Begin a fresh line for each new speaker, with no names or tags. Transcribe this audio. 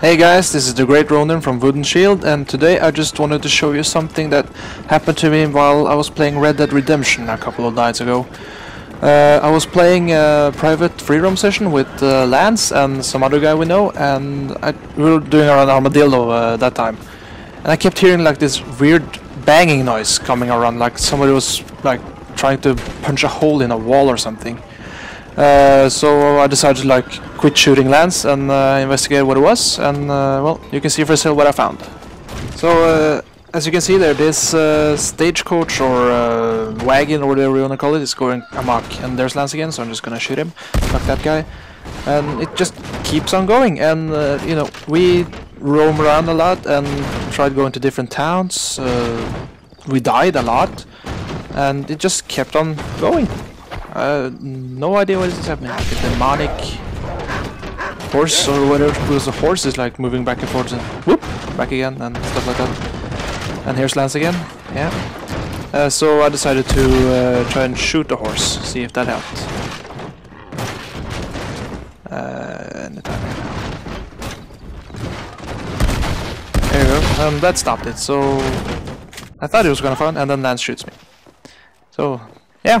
Hey guys, this is the Great Ronin from Wooden Shield, and today I just wanted to show you something that happened to me while I was playing Red Dead Redemption a couple of nights ago. Uh, I was playing a private free roam session with uh, Lance and some other guy we know, and I, we were doing around Armadillo uh, that time. And I kept hearing like this weird banging noise coming around, like somebody was like trying to punch a hole in a wall or something. Uh, so I decided to like quit shooting Lance and uh, investigate what it was, and uh, well, you can see for yourself what I found. So uh, as you can see there, this uh, stagecoach or wagon or whatever you wanna call it is going amok, and there's Lance again, so I'm just gonna shoot him, fuck that guy, and it just keeps on going. And you know, we roam around a lot and tried going to different towns. We died a lot, and it just kept on going. Uh, no idea what is happening. Like a demonic horse or whatever. Because the horse is like moving back and forth and whoop, back again and stuff like that. And here's Lance again. Yeah. Uh, so I decided to uh, try and shoot the horse, see if that helped. Uh. There you go. Um, that stopped it. So I thought it was gonna fun, and then Lance shoots me. So yeah,